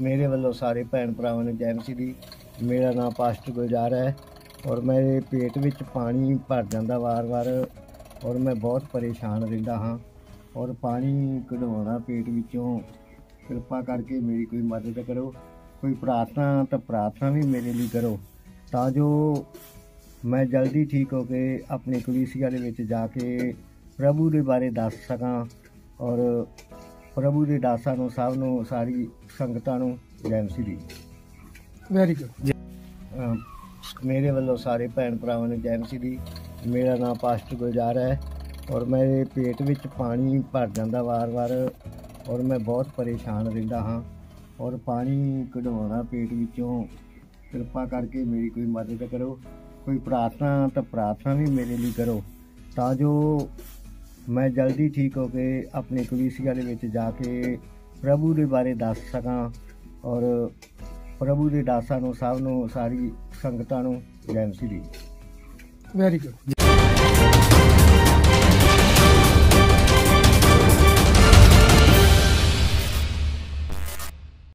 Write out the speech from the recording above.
ਮੇਰੇ ਵੱਲੋਂ ਸਾਰੇ ਭੈਣ ਭਰਾਵਾਂ ਨੂੰ ਜੈ ਮਸੀਹ ਦੀ, ਮੇਰਾ ਨਾਮ ਪਾਸਟਰ ਗੁਲਜ਼ਾਰ ਹੈ ਔਰ ਮੇਰੇ ਪੇਟ ਵਿੱਚ ਪਾਣੀ ਭਰ ਜਾਂਦਾ ਵਾਰ-ਵਾਰ ਔਰ ਮੈਂ ਬਹੁਤ ਪਰੇਸ਼ਾਨ ਰਹਿੰਦਾ ਹਾਂ ਔਰ ਪਾਣੀ ਕਢਵਾਉਣਾ ਪੇਟ ਵਿੱਚੋਂ। ਕਿਰਪਾ ਕਰਕੇ ਮੇਰੀ ਕੋਈ ਮਦਦ ਕਰੋ, ਕੋਈ ਪ੍ਰਾਰਥਨਾ ਤਾਂ ਪ੍ਰਾਰਥਨਾ ਵੀ ਮੇਰੇ ਲਈ ਕਰੋ ਤਾਂ ਜੋ ਮੈਂ ਜਲਦੀ ਠੀਕ ਹੋ ਕੇ ਆਪਣੀ ਕਲੀਸਿਆ ਦੇ ਵਿੱਚ ਜਾ ਕੇ ਪ੍ਰਭੂ ਦੇ ਬਾਰੇ ਦੱਸ ਸਕਾਂ ਔਰ ਪ੍ਰਭੂ ਦੇ ਦਾਸਾਂ ਨੂੰ ਸਭ ਨੂੰ ਸਾਰੀ ਸੰਗਤਾਂ ਨੂੰ ਜੈ ਮਸੀਹ ਦੀ ਵੈਰੀ ਗੁੱਡ ਮੇਰੇ ਵੱਲੋਂ ਸਾਰੇ ਭੈਣ ਭਰਾਵਾਂ ਨੂੰ ਜੈ ਮਸੀਹ ਦੀ ਮੇਰਾ ਨਾਮ ਪਾਸਟਰ ਗੁਲਜ਼ਾਰ ਹੈ ਔਰ ਮੇਰੇ ਪੇਟ ਵਿੱਚ ਪਾਣੀ ਭਰ ਜਾਂਦਾ ਵਾਰ-ਵਾਰ ਔਰ ਮੈਂ ਬਹੁਤ ਪਰੇਸ਼ਾਨ ਰਹਿੰਦਾ ਹਾਂ ਔਰ ਪਾਣੀ ਕਢਵਾਉਣਾ ਪੇਟ ਵਿੱਚੋਂ। ਕਿਰਪਾ ਕਰਕੇ ਮੇਰੀ ਕੋਈ ਮਦਦ ਕਰੋ ਕੋਈ ਪ੍ਰਾਰਥਨਾ ਤਾਂ ਪ੍ਰਾਰਥਨਾ ਵੀ ਮੇਰੇ ਲਈ ਕਰੋ। ਤਾਂ ਜੋ ਮੈਂ ਜਲਦੀ ਠੀਕ ਹੋ ਕੇ ਆਪਣੀ ਕਲੀਸਿਆ ਦੇ ਵਿੱਚ ਜਾ ਕੇ ਪ੍ਰਭੂ ਦੇ ਬਾਰੇ ਦੱਸ ਸਕਾਂ ਔਰ ਪ੍ਰਭੂ ਦੇ ਦਾਸਾਂ ਨੂੰ, ਸਭ ਨੂੰ, ਸਾਰੀ ਸੰਗਤਾਂ ਨੂੰ ਜੈ ਮਸੀਹ ਦੀ ਵੈਰੀ ਗੁੱਡ